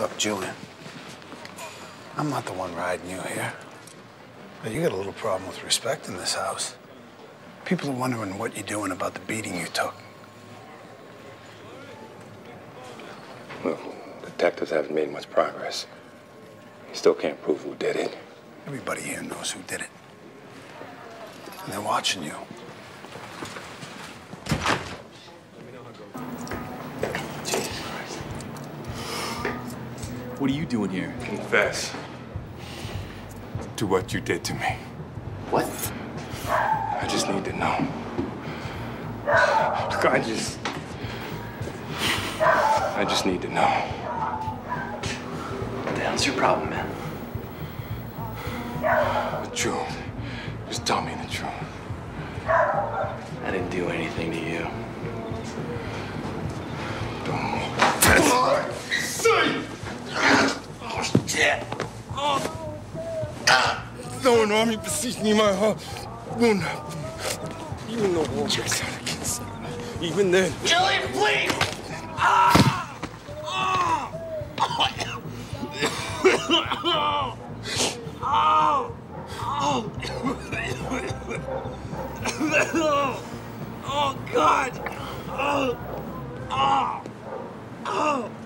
Look, Julien, I'm not the one riding you here. But you got a little problem with respect in this house. People are wondering what you're doing about the beating you took. Well, detectives haven't made much progress. You still can't prove who did it. Everybody here knows who did it. And they're watching you. What are you doing here? Confess to what you did to me. What? I just need to know. Look, I just. I just need to know. What the hell's your problem, man? The truth. Just tell me the truth. I didn't do anything to you. No army besieged me, my heart will not. Even though war breaks out against me, even then. Julien, please! Ah! Ah! Ah! Oh, God! Oh! Oh! Oh! Oh!